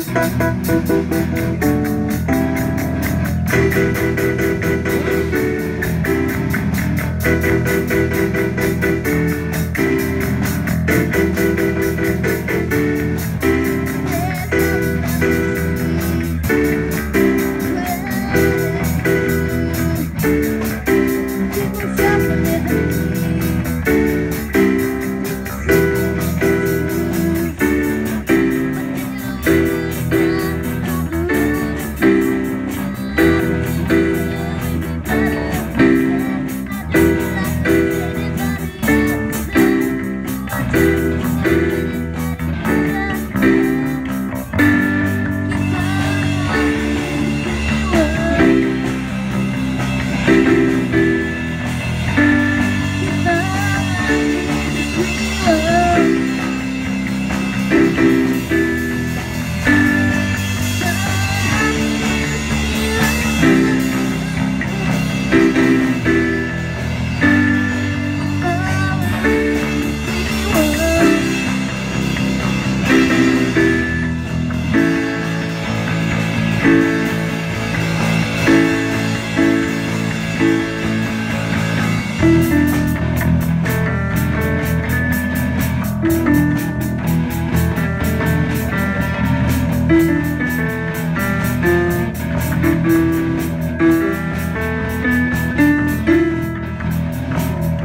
Thank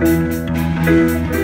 Música